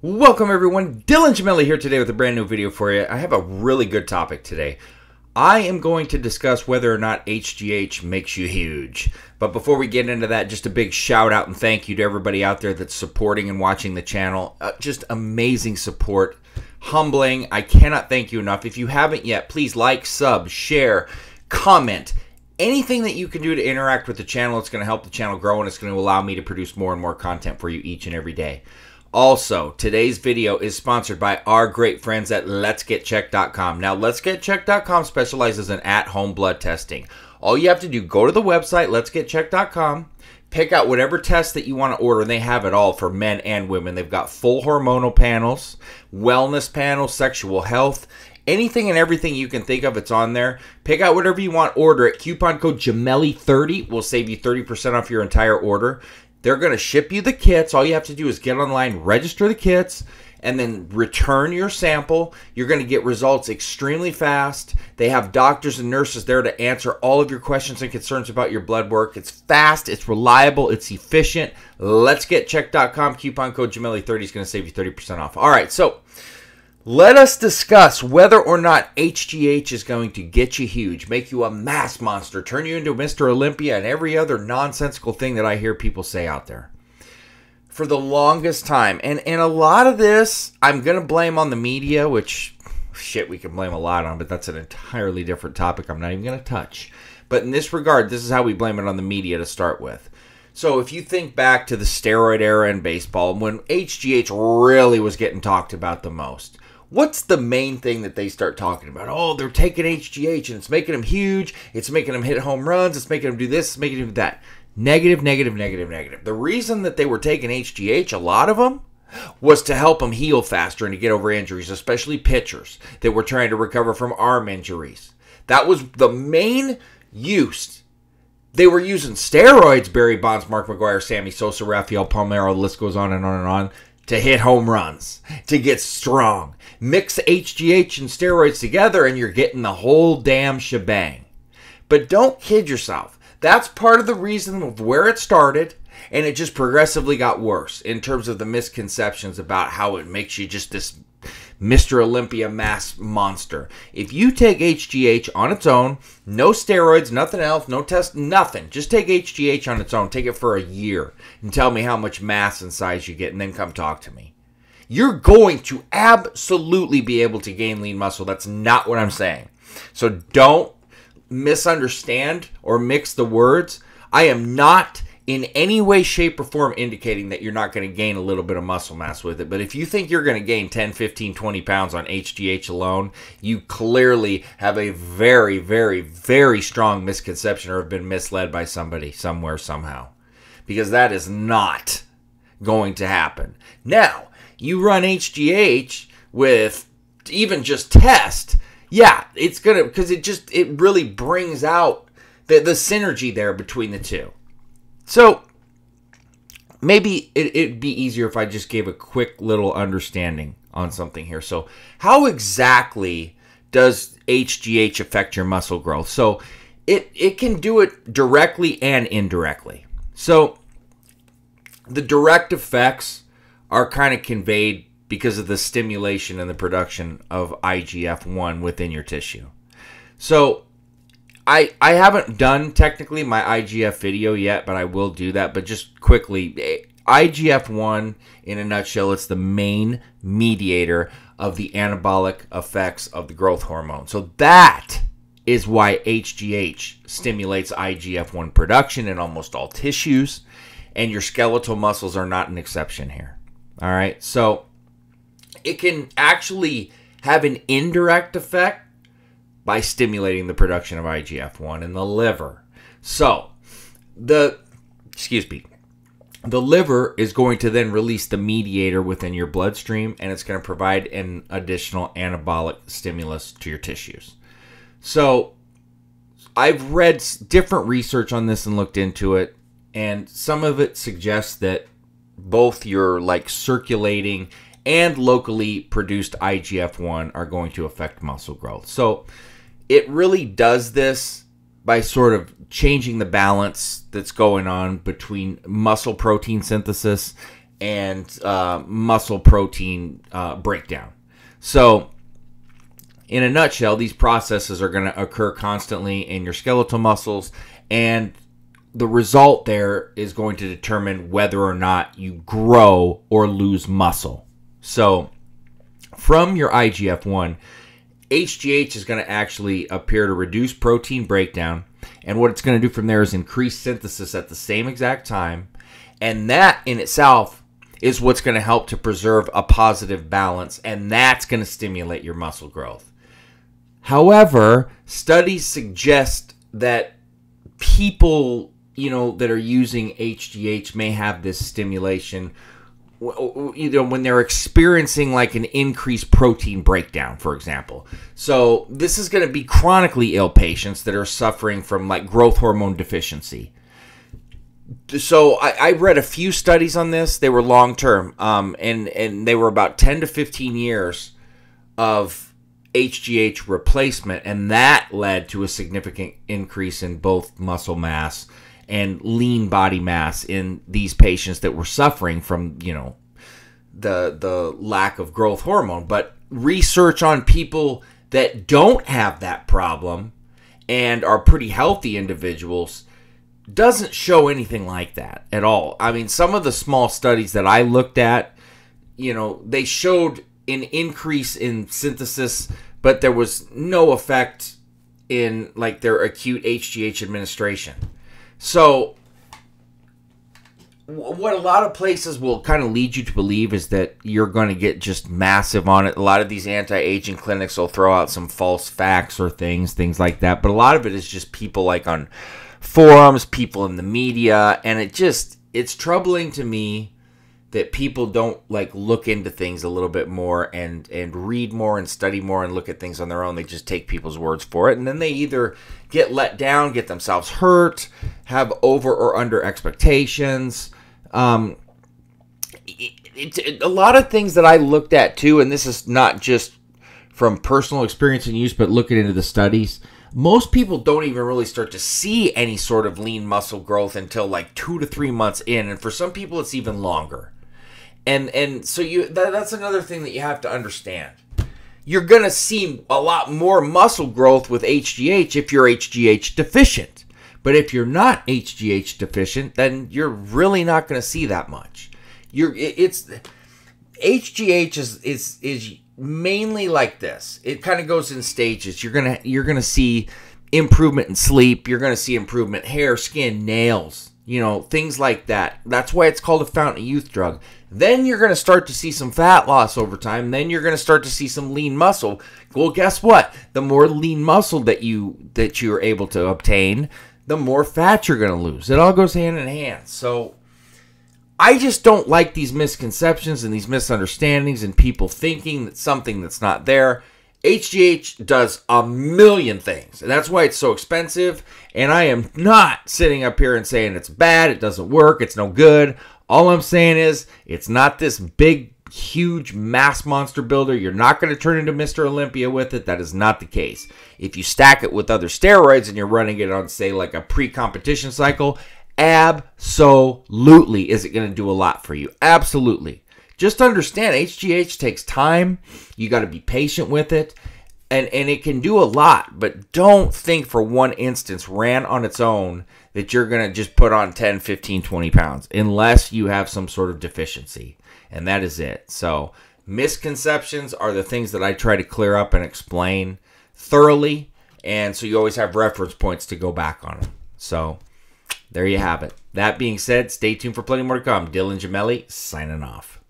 Welcome everyone, Dylan Gemelli here today with a brand new video for you. I have a really good topic today. I am going to discuss whether or not HGH makes you huge. But before we get into that, just a big shout out and thank you to everybody out there that's supporting and watching the channel. Uh, just amazing support, humbling. I cannot thank you enough. If you haven't yet, please like, sub, share, comment, anything that you can do to interact with the channel. It's going to help the channel grow and it's going to allow me to produce more and more content for you each and every day. Also, today's video is sponsored by our great friends at letsgetchecked.com. Now, letsgetchecked.com specializes in at-home blood testing. All you have to do, go to the website letsgetchecked.com, pick out whatever test that you want to order, and they have it all for men and women. They've got full hormonal panels, wellness panels, sexual health, anything and everything you can think of, it's on there. Pick out whatever you want, order it. Coupon code Gemelli30 will save you 30% off your entire order. They're going to ship you the kits. All you have to do is get online, register the kits, and then return your sample. You're going to get results extremely fast. They have doctors and nurses there to answer all of your questions and concerns about your blood work. It's fast, it's reliable, it's efficient. letsgetchecked.com Coupon code Gemelli30 is going to save you 30% off. All right, so let us discuss whether or not HGH is going to get you huge, make you a mass monster, turn you into Mr. Olympia, and every other nonsensical thing that I hear people say out there. For the longest time, and, and a lot of this I'm going to blame on the media, which shit we can blame a lot on, but that's an entirely different topic I'm not even going to touch. But in this regard, this is how we blame it on the media to start with. So if you think back to the steroid era in baseball, when HGH really was getting talked about the most, what's the main thing that they start talking about? Oh, they're taking HGH and it's making them huge. It's making them hit home runs. It's making them do this. It's making them do that. Negative, negative, negative, negative. The reason that they were taking HGH, a lot of them, was to help them heal faster and to get over injuries, especially pitchers that were trying to recover from arm injuries. That was the main use. They were using steroids, Barry Bonds, Mark McGwire, Sammy Sosa, Rafael Palmeiro, the list goes on and on and on, to hit home runs, to get strong. Mix HGH and steroids together and you're getting the whole damn shebang. But don't kid yourself. That's part of the reason of where it started, and it just progressively got worse in terms of the misconceptions about how it makes you just this Mr. Olympia mass monster. If you take HGH on its own, no steroids, nothing else, no test, nothing, just take HGH on its own, take it for a year, and tell me how much mass and size you get, and then come talk to me. You're going to absolutely be able to gain lean muscle. That's not what I'm saying. So don't misunderstand or mix the words. I am not in any way, shape, or form indicating that you're not going to gain a little bit of muscle mass with it. But if you think you're going to gain 10, 15, 20 pounds on HGH alone, you clearly have a very, very, very strong misconception or have been misled by somebody somewhere, somehow. Because that is not going to happen. Now, you run HGH with even just test, yeah, it's going to, because it just, it really brings out the, the synergy there between the two. So maybe it, it'd be easier if I just gave a quick little understanding on something here. So, how exactly does HGH affect your muscle growth? So, it, it can do it directly and indirectly. So, the direct effects are kind of conveyed because of the stimulation and the production of IGF 1 within your tissue. So, I, I haven't done technically my IGF video yet, but I will do that. But just quickly, eh, IGF 1, in a nutshell, it's the main mediator of the anabolic effects of the growth hormone. So that is why HGH stimulates IGF 1 production in almost all tissues, and your skeletal muscles are not an exception here. All right, so it can actually have an indirect effect by stimulating the production of IGF 1 in the liver. So, the, excuse me, the liver is going to then release the mediator within your bloodstream and it's going to provide an additional anabolic stimulus to your tissues. So, I've read different research on this and looked into it, and some of it suggests that both your like circulating and locally produced IGF 1 are going to affect muscle growth. So, it really does this by sort of changing the balance that's going on between muscle protein synthesis and uh, muscle protein uh, breakdown. So, in a nutshell, these processes are going to occur constantly in your skeletal muscles, and the result there is going to determine whether or not you grow or lose muscle. So, from your IGF 1, HGH is going to actually appear to reduce protein breakdown. And what it's going to do from there is increase synthesis at the same exact time. And that in itself is what's going to help to preserve a positive balance. And that's going to stimulate your muscle growth. However, studies suggest that people, you know, that are using HGH may have this stimulation you know when they're experiencing like an increased protein breakdown for example. So this is going to be chronically ill patients that are suffering from like growth hormone deficiency. So I, I read a few studies on this. They were long term um, and and they were about 10 to 15 years of hgh replacement and that led to a significant increase in both muscle mass and lean body mass in these patients that were suffering from, you know, the the lack of growth hormone. But research on people that don't have that problem and are pretty healthy individuals doesn't show anything like that at all. I mean, some of the small studies that I looked at, you know, they showed an increase in synthesis, but there was no effect in like their acute HGH administration. So, what a lot of places will kind of lead you to believe is that you're going to get just massive on it. A lot of these anti-aging clinics will throw out some false facts or things, things like that. But a lot of it is just people like on forums, people in the media, and it just it's troubling to me that people don't like look into things a little bit more and and read more and study more and look at things on their own. They just take people's words for it. And then they either get let down get themselves hurt have over or under expectations. Um it, it, a lot of things that i looked at too and this is not just from personal experience and use but looking into the studies most people don't even really start to see any sort of lean muscle growth until like two to three months in. And for some people it's even longer and and so you that, that's another thing that you have to understand you're going to see a lot more muscle growth with HGH if you're HGH deficient. But if you're not HGH deficient, then you're really not going to see that much. You're it's HGH is is is mainly like this. It kind of goes in stages. You're going to you're going to see improvement in sleep, you're going to see improvement hair, skin, nails, you know, things like that. That's why it's called a fountain youth drug. Then you're going to start to see some fat loss over time. Then you're going to start to see some lean muscle. Well, guess what? The more lean muscle that you that you're able to obtain, the more fat you're going to lose. It all goes hand in hand. So I just don't like these misconceptions and these misunderstandings and people thinking that something that's not there. HGH does a million things, and that's why it's so expensive. And I am not sitting up here and saying it's bad, it doesn't work, it's no good. All I'm saying is it's not this big, huge mass monster builder. You're not going to turn into Mr. Olympia with it. That is not the case. If you stack it with other steroids and you're running it on, say, like a pre competition cycle, absolutely is it going to do a lot for you. Absolutely. Just understand HGH takes time. You got to be patient with it. And, and it can do a lot, but don't think for one instance, ran on its own, that you're going to just put on 10, 15, 20 pounds unless you have some sort of deficiency. And that is it. So, misconceptions are the things that I try to clear up and explain thoroughly. And so you always have reference points to go back on them. So, there you have it. That being said, stay tuned for plenty more to come. Dylan Gemelli signing off.